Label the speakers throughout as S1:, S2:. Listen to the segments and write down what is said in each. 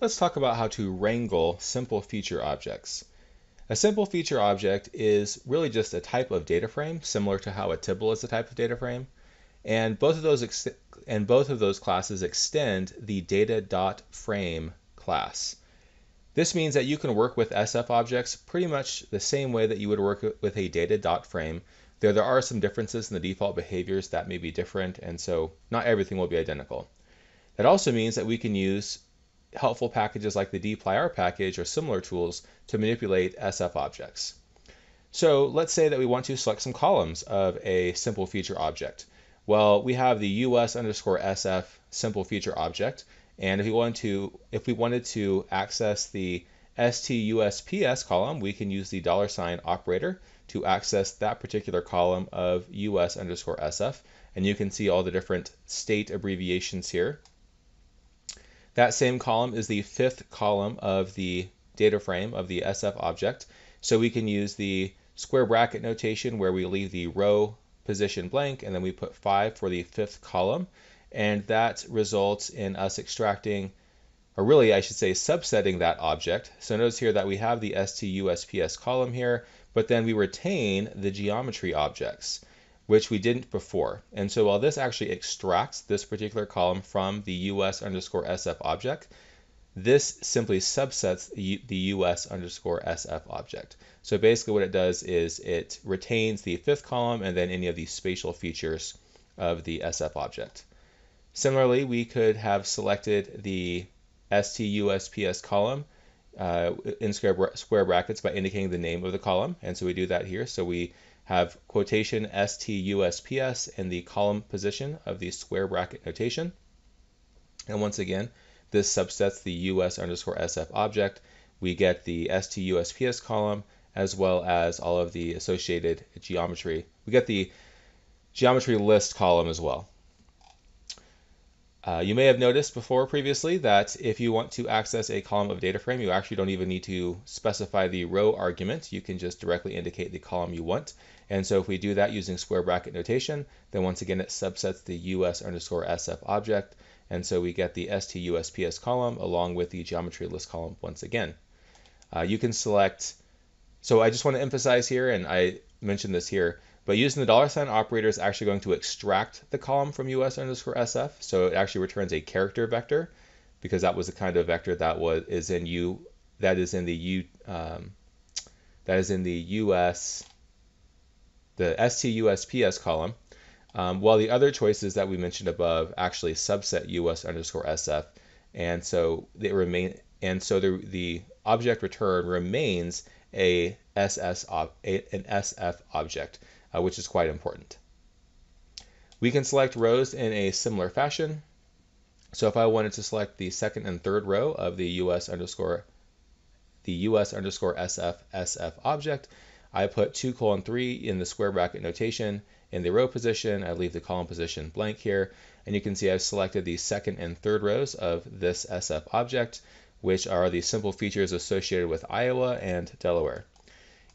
S1: let's talk about how to wrangle simple feature objects. A simple feature object is really just a type of data frame, similar to how a tibble is a type of data frame. And both of those and both of those classes extend the data.frame class. This means that you can work with SF objects pretty much the same way that you would work with a data.frame. There, there are some differences in the default behaviors that may be different, and so not everything will be identical. That also means that we can use helpful packages like the dplyr package or similar tools to manipulate SF objects. So let's say that we want to select some columns of a simple feature object. Well, we have the US underscore SF simple feature object, and if we want to, if we wanted to access the STUSPS column, we can use the dollar sign operator to access that particular column of US underscore SF. And you can see all the different state abbreviations here. That same column is the fifth column of the data frame of the SF object. So we can use the square bracket notation where we leave the row position blank and then we put 5 for the fifth column. And that results in us extracting, or really I should say subsetting that object. So notice here that we have the STUSPS column here, but then we retain the geometry objects which we didn't before. And so while this actually extracts this particular column from the US underscore SF object, this simply subsets the US underscore SF object. So basically what it does is it retains the fifth column and then any of the spatial features of the SF object. Similarly, we could have selected the STUSPS column uh, in square, square brackets by indicating the name of the column. And so we do that here. So we have quotation STUSPS in the column position of the square bracket notation. And once again, this subsets the US underscore SF object. We get the STUSPS column as well as all of the associated geometry. We get the geometry list column as well. Uh, you may have noticed before previously that if you want to access a column of data frame, you actually don't even need to specify the row argument. You can just directly indicate the column you want. And so if we do that using square bracket notation, then once again it subsets the US underscore SF object. And so we get the STUSPS column along with the geometry list column once again. Uh, you can select, so I just want to emphasize here, and I mentioned this here, but using the dollar sign operator is actually going to extract the column from US underscore SF. So it actually returns a character vector because that was the kind of vector that was is in U that is in the U um, that is in the US the STUSPS column. Um, while the other choices that we mentioned above actually subset US underscore SF, and so they remain and so the the object return remains a SS a, an SF object uh, which is quite important. We can select rows in a similar fashion. So if I wanted to select the second and third row of the US underscore the US underscore SF SF object, I put 2 colon 3 in the square bracket notation. In the row position, I leave the column position blank here. And you can see I've selected the second and third rows of this SF object, which are the simple features associated with Iowa and Delaware.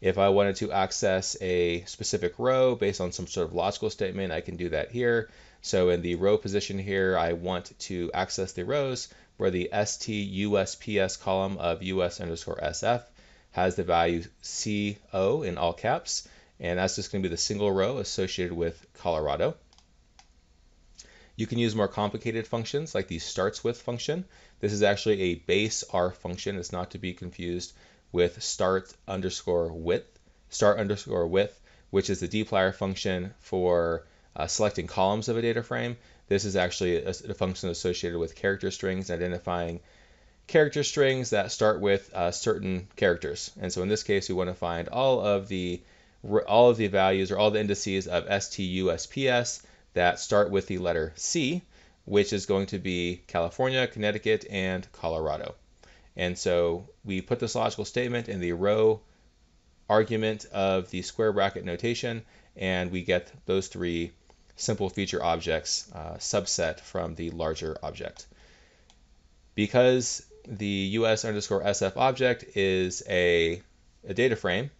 S1: If I wanted to access a specific row based on some sort of logical statement, I can do that here. So in the row position here, I want to access the rows where the STUSPS column of US underscore SF has the value CO in all caps. And that's just going to be the single row associated with Colorado. You can use more complicated functions like the starts with function. This is actually a base R function. It's not to be confused with start underscore with, start underscore with, which is the dplyr function for uh, selecting columns of a data frame. This is actually a, a, function associated with character strings, identifying character strings that start with uh, certain characters. And so in this case, we want to find all of the all of the values or all the indices of STUSPS that start with the letter C, which is going to be California, Connecticut, and Colorado. And so we put this logical statement in the row argument of the square bracket notation, and we get those three simple feature objects uh, subset from the larger object. Because the US underscore SF object is a, a data frame,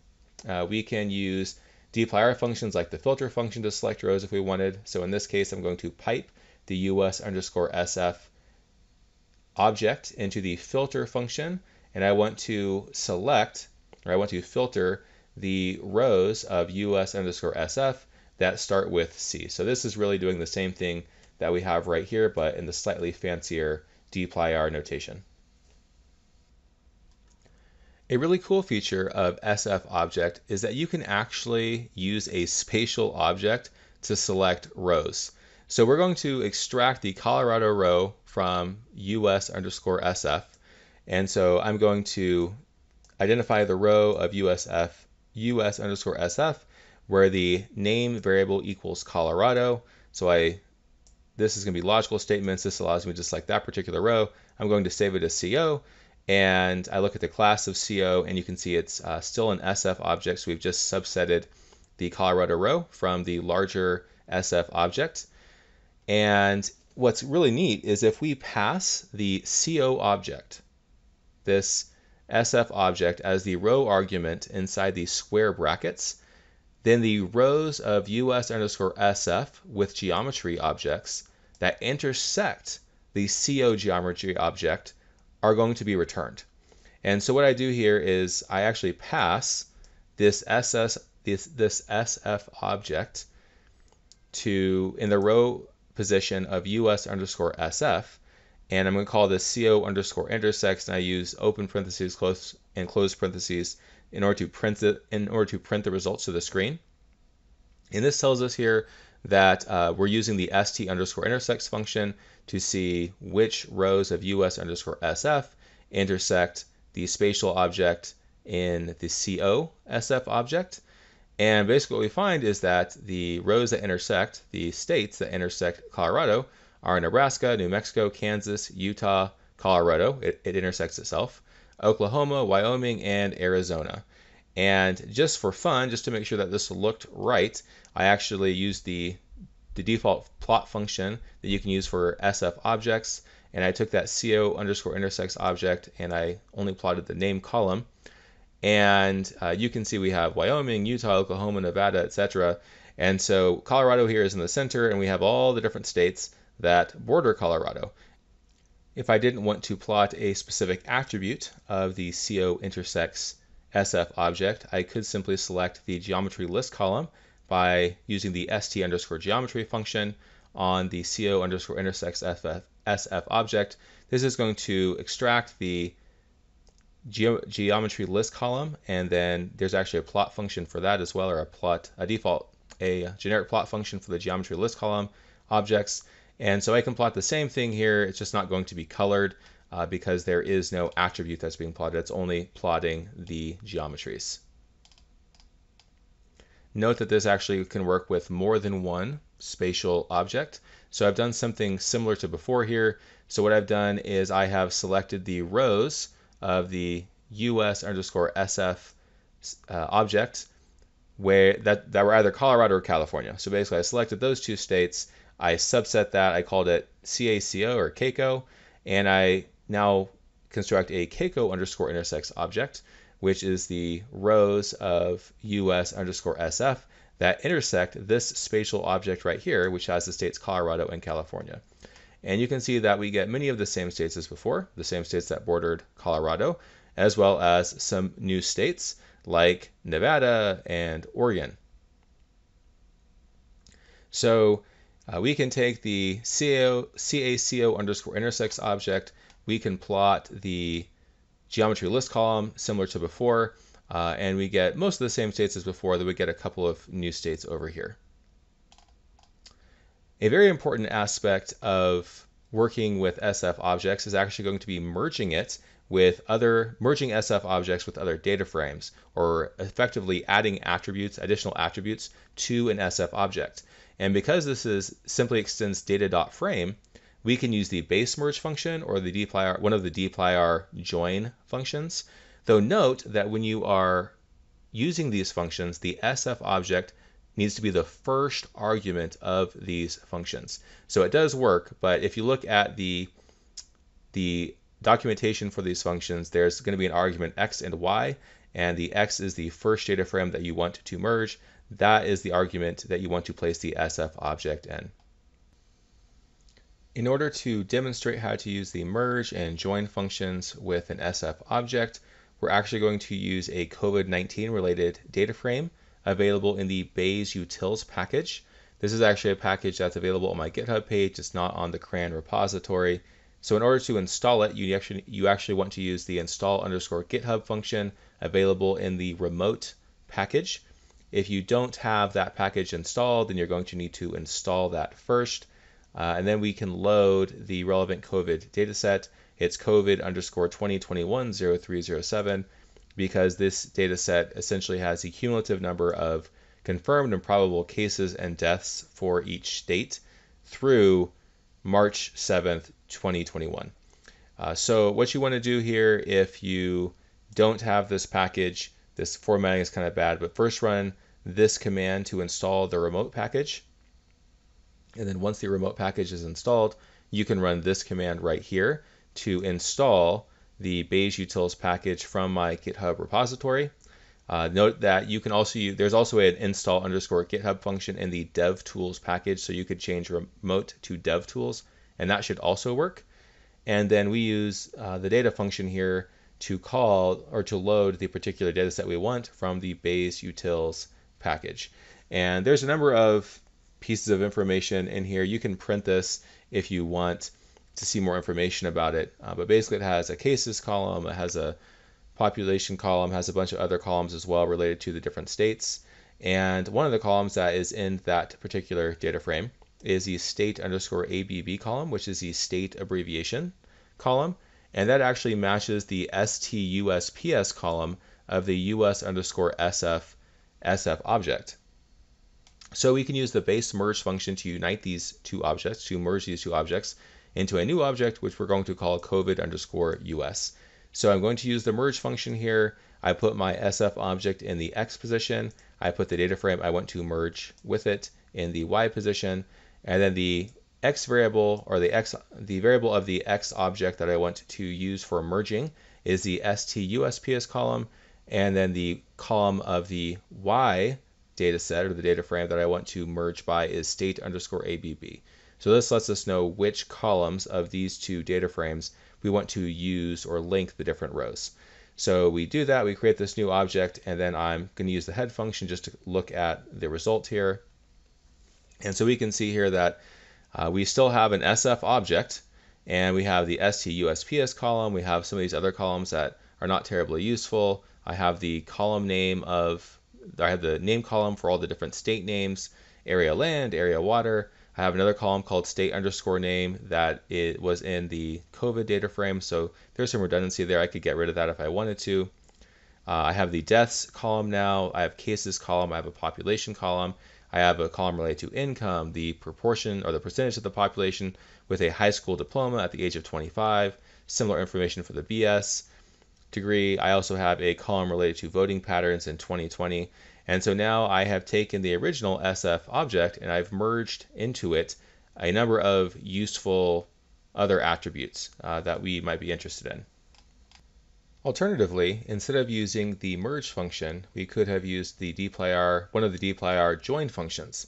S1: uh, we can use dplyr functions like the filter function to select rows if we wanted. So in this case, I'm going to pipe the US underscore SF object into the filter function, and I want to select, or I want to filter the rows of US underscore SF that start with C. So this is really doing the same thing that we have right here, but in the slightly fancier dplyr notation. A really cool feature of SF object is that you can actually use a spatial object to select rows. So we're going to extract the Colorado row from US underscore SF. And so I'm going to identify the row of USF, US underscore SF, where the name variable equals Colorado. So I, this is going to be logical statements. This allows me to select that particular row. I'm going to save it as CO and I look at the class of CO and you can see it's uh, still an SF object. So we've just subsetted the Colorado row from the larger SF object. And what's really neat is if we pass the CO object, this SF object as the row argument inside these square brackets, then the rows of US underscore SF with geometry objects that intersect the CO geometry object are going to be returned. And so what I do here is I actually pass this SS this this SF object to in the row position of US underscore SF, and I'm going to call this CO underscore intersects, and I use open parentheses, close and close parentheses in order to print it in order to print the results to the screen. And this tells us here that uh, we're using the st underscore intersects function to see which rows of us underscore sf intersect the spatial object in the co sf object. And basically what we find is that the rows that intersect, the states that intersect Colorado, are Nebraska, New Mexico, Kansas, Utah, Colorado, it, it intersects itself, Oklahoma, Wyoming, and Arizona. And just for fun, just to make sure that this looked right, I actually used the the default plot function that you can use for SF objects. And I took that CO underscore intersects object and I only plotted the name column. And uh, you can see we have Wyoming, Utah, Oklahoma, Nevada, etc. And so Colorado here is in the center, and we have all the different states that border Colorado. If I didn't want to plot a specific attribute of the CO intersects SF object, I could simply select the geometry list column by using the st underscore geometry function on the co underscore intersects FF, sf object. This is going to extract the ge geometry list column, and then there's actually a plot function for that as well, or a plot, a default, a generic plot function for the geometry list column objects. And so I can plot the same thing here. It's just not going to be colored uh, because there is no attribute that's being plotted. It's only plotting the geometries. Note that this actually can work with more than one spatial object. So I've done something similar to before here. So what I've done is I have selected the rows of the US underscore SF uh, object where that, that were either Colorado or California. So basically I selected those two states. I subset that. I called it CACO or CACO. And I now construct a CACO underscore intersects object which is the rows of US underscore SF that intersect this spatial object right here, which has the states Colorado and California. And you can see that we get many of the same states as before, the same states that bordered Colorado, as well as some new states like Nevada and Oregon. So uh, we can take the CAO, CACO underscore intersects object, we can plot the geometry list column, similar to before, uh, and we get most of the same states as before, though we get a couple of new states over here. A very important aspect of working with SF objects is actually going to be merging it with other, merging SF objects with other data frames, or effectively adding attributes, additional attributes to an SF object. And because this is simply extends data.frame, we can use the base merge function or the dplyr, one of the dplyr join functions. Though note that when you are using these functions, the SF object needs to be the first argument of these functions. So it does work, but if you look at the, the documentation for these functions, there's going to be an argument x and y, and the x is the first data frame that you want to merge. That is the argument that you want to place the SF object in. In order to demonstrate how to use the merge and join functions with an SF object, we're actually going to use a COVID-19 related data frame available in the Bayes utils package. This is actually a package that's available on my GitHub page. It's not on the CRAN repository. So in order to install it, you actually you actually want to use the install underscore GitHub function available in the remote package. If you don't have that package installed, then you're going to need to install that first. Uh, and then we can load the relevant COVID dataset. It's COVID underscore 2021 0307 because this data set essentially has the cumulative number of confirmed and probable cases and deaths for each state through March 7th, 2021. Uh, so what you want to do here if you don't have this package, this formatting is kind of bad, but first run this command to install the remote package. And then once the remote package is installed, you can run this command right here to install the Bayes utils package from my GitHub repository. Uh, note that you can also use, there's also an install underscore GitHub function in the DevTools package, so you could change remote to DevTools, and that should also work. And then we use uh, the data function here to call or to load the particular data set we want from the Bayes utils package. And there's a number of pieces of information in here. You can print this if you want to see more information about it. Uh, but basically, it has a cases column, it has a population column, has a bunch of other columns as well related to the different states. And one of the columns that is in that particular data frame is the state underscore ABB column, which is the state abbreviation column. And that actually matches the STUSPS column of the US underscore SF SF object. So we can use the base merge function to unite these two objects, to merge these two objects into a new object, which we're going to call COVID underscore US. So I'm going to use the merge function here. I put my SF object in the X position. I put the data frame I want to merge with it in the Y position. And then the X variable or the X, the variable of the X object that I want to use for merging is the STUSPS column. And then the column of the Y data set or the data frame that I want to merge by is state underscore ABB. So this lets us know which columns of these two data frames we want to use or link the different rows. So we do that, we create this new object, and then I'm going to use the head function just to look at the result here. And so we can see here that uh, we still have an SF object, and we have the STUSPS column, we have some of these other columns that are not terribly useful. I have the column name of I have the name column for all the different state names, area land, area water. I have another column called state underscore name that it was in the COVID data frame. So there's some redundancy there. I could get rid of that if I wanted to. Uh, I have the deaths column now. I have cases column. I have a population column. I have a column related to income, the proportion or the percentage of the population with a high school diploma at the age of 25. Similar information for the BS degree. I also have a column related to voting patterns in 2020. And so now I have taken the original SF object and I've merged into it a number of useful other attributes uh, that we might be interested in. Alternatively, instead of using the merge function, we could have used the dplyr, one of the dplyr join functions.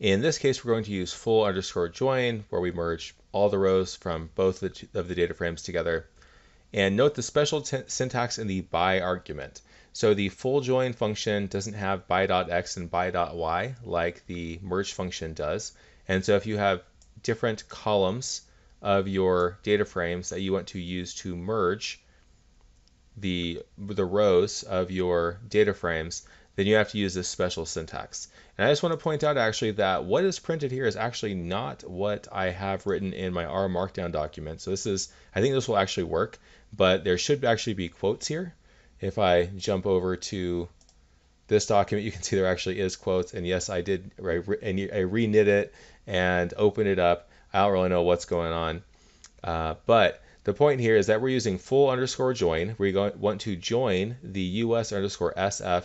S1: In this case, we're going to use full underscore join, where we merge all the rows from both of the data frames together. And note the special syntax in the by argument. So the full join function doesn't have by.x and by.y like the merge function does. And so if you have different columns of your data frames that you want to use to merge the, the rows of your data frames, then you have to use this special syntax. And I just want to point out actually that what is printed here is actually not what I have written in my R Markdown document. So this is, I think this will actually work, but there should actually be quotes here. If I jump over to this document, you can see there actually is quotes. And yes, I did, I, I reknit it and open it up. I don't really know what's going on. Uh, but the point here is that we're using full underscore join. We want to join the US underscore SF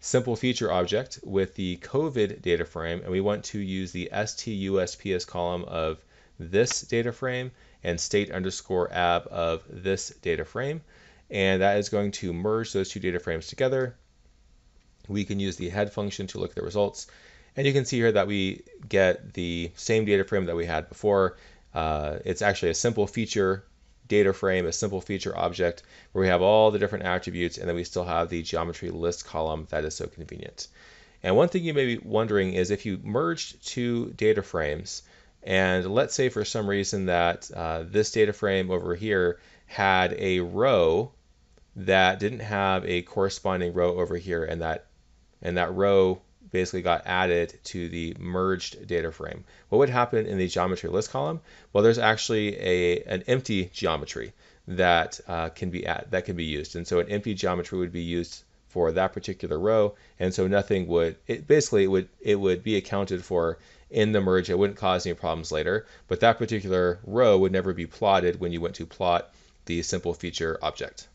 S1: simple feature object with the COVID data frame, and we want to use the STUSPS column of this data frame and state underscore ab of this data frame. And that is going to merge those two data frames together. We can use the head function to look at the results. And you can see here that we get the same data frame that we had before. uh, it's actually a simple feature data frame, a simple feature object where we have all the different attributes and then we still have the geometry list column that is so convenient. And one thing you may be wondering is if you merged two data frames, and let's say for some reason that uh, this data frame over here had a row that didn't have a corresponding row over here, and that and that row basically got added to the merged data frame. What would happen in the geometry list column? Well, there's actually a an empty geometry that uh, can be at, that can be used, and so an empty geometry would be used for that particular row, and so nothing would it basically it would it would be accounted for in the merge. It wouldn't cause any problems later, but that particular row would never be plotted when you went to plot the simple feature object.